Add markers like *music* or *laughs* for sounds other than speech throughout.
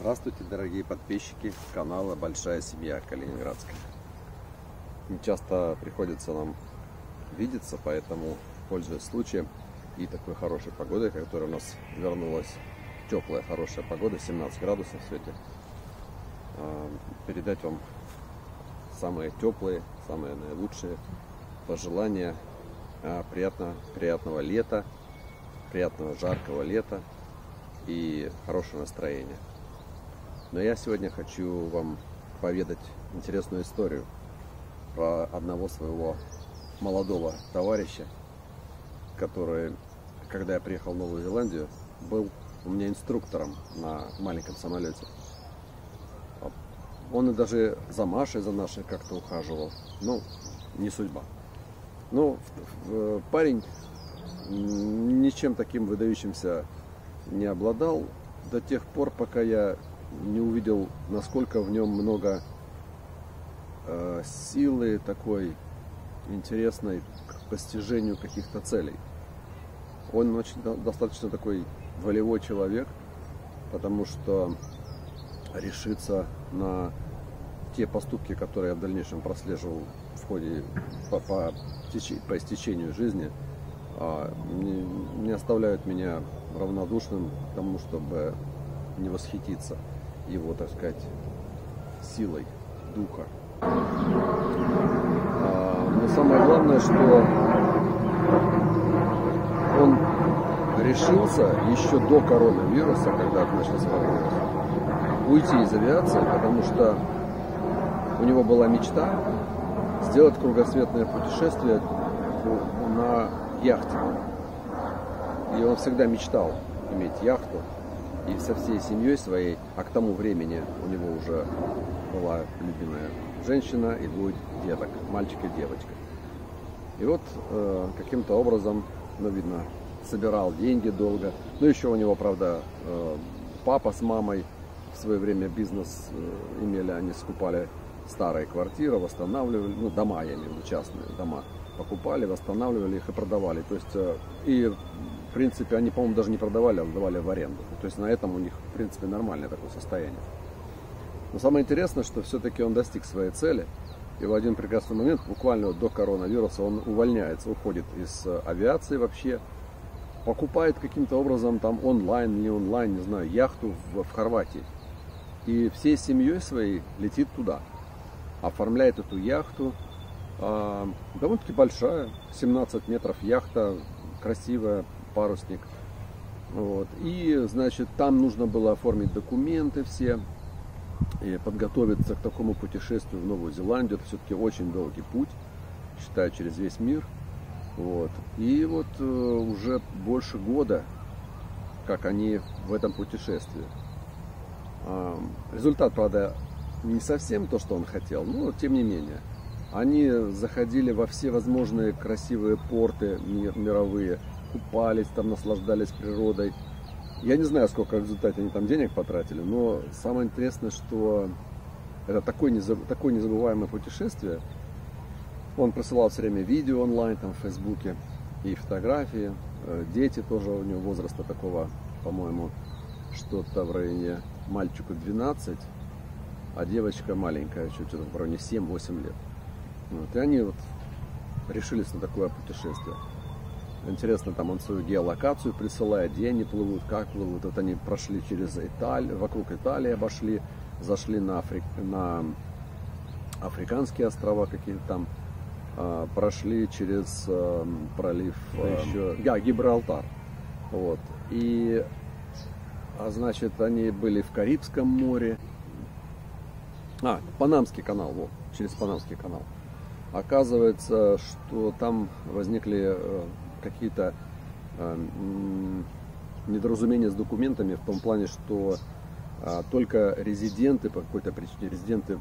Здравствуйте, дорогие подписчики канала Большая Семья Калининградская. Не часто приходится нам видеться, поэтому, пользуясь случаем и такой хорошей погодой, которая у нас вернулась, теплая, хорошая погода, 17 градусов в свете, а, передать вам самые теплые, самые наилучшие пожелания а, приятного, приятного лета, приятного жаркого лета и хорошего настроения. Но я сегодня хочу вам поведать интересную историю про одного своего молодого товарища, который, когда я приехал в Новую Зеландию, был у меня инструктором на маленьком самолете. Он и даже за Машей, за нашей как-то ухаживал. Ну, не судьба. Ну, парень ничем таким выдающимся не обладал до тех пор, пока я не увидел, насколько в нем много э, силы такой интересной к постижению каких-то целей. Он очень достаточно такой волевой человек, потому что решиться на те поступки, которые я в дальнейшем прослеживал в ходе по, по, по истечению жизни, а, не, не оставляют меня равнодушным к тому, чтобы не восхититься его, так сказать, силой духа. А, но самое главное, что он решился еще до коронавируса, когда начался коронавирус, уйти из авиации, потому что у него была мечта сделать кругосветное путешествие на яхте. И он всегда мечтал иметь яхту, и со всей семьей своей, а к тому времени у него уже была любимая женщина и двое деток, мальчик и девочка. И вот э, каким-то образом, ну, видно, собирал деньги долго. Ну, еще у него, правда, э, папа с мамой в свое время бизнес э, имели, они скупали старые квартиры, восстанавливали, ну, дома, я имею в виду, частные дома, покупали, восстанавливали их и продавали. То есть, э, и в принципе, они, по-моему, даже не продавали, а сдавали в аренду. То есть на этом у них, в принципе, нормальное такое состояние. Но самое интересное, что все-таки он достиг своей цели. И в один прекрасный момент, буквально до коронавируса, он увольняется, уходит из э, авиации вообще, покупает каким-то образом там онлайн, не онлайн, не знаю, яхту в, в Хорватии. И всей семьей своей летит туда. Оформляет эту яхту. А, довольно-таки большая, 17 метров яхта, красивая, парусник. Вот. И, значит, там нужно было оформить документы все и подготовиться к такому путешествию в Новую Зеландию. Это все-таки очень долгий путь, считаю, через весь мир. Вот. И вот э, уже больше года, как они в этом путешествии. Э, результат, правда, не совсем то, что он хотел, но тем не менее. Они заходили во все возможные красивые порты мировые, купались там, наслаждались природой. Я не знаю, сколько в результате они там денег потратили, но самое интересное, что это такое, незаб... такое незабываемое путешествие. Он присылал все время видео онлайн там в Фейсбуке и фотографии. Э, дети тоже у него возраста такого, по-моему, что-то в районе мальчику 12, а девочка маленькая, чуть-чуть в районе 7-8 лет. Вот. И они вот решились на такое путешествие. Интересно, там он свою геолокацию присылает, где они плывут, как плывут. Вот они прошли через Италию, вокруг Италии обошли, зашли на, Афри... на африканские острова какие-то там, э, прошли через э, пролив э, еще, да, Гибралтар. Вот. И, а значит, они были в Карибском море. А, Панамский канал, вот, через Панамский канал. Оказывается, что там возникли э, какие-то э, недоразумения с документами в том плане, что э, только резиденты по какой-то причине, резиденты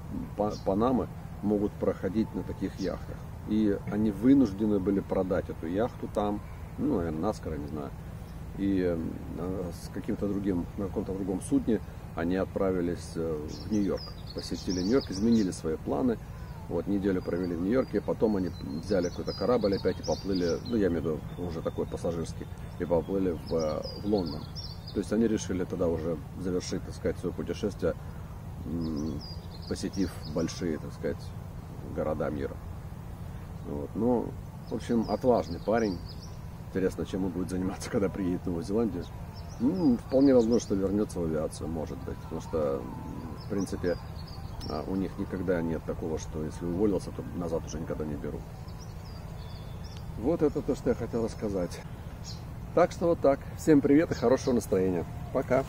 Панамы могут проходить на таких яхтах. И они вынуждены были продать эту яхту там, ну, наверное, наскоро, не знаю. И э, с каким-то другим, на каком-то другом судне они отправились в Нью-Йорк, посетили Нью-Йорк, изменили свои планы, вот, неделю провели в Нью-Йорке, потом они взяли какой-то корабль опять и поплыли, ну, я имею в виду уже такой пассажирский, и поплыли в, в Лондон. То есть они решили тогда уже завершить, так сказать, свое путешествие, посетив большие, так сказать, города мира. Вот. Ну, в общем, отважный парень. Интересно, чем он будет заниматься, *laughs* когда приедет в Новую Зеландию. Ну, вполне возможно, что вернется в авиацию, может быть. Потому что, в принципе, у них никогда нет такого, что если уволился, то назад уже никогда не берут. Вот это то, что я хотел рассказать. Так что вот так. Всем привет и хорошего настроения. Пока.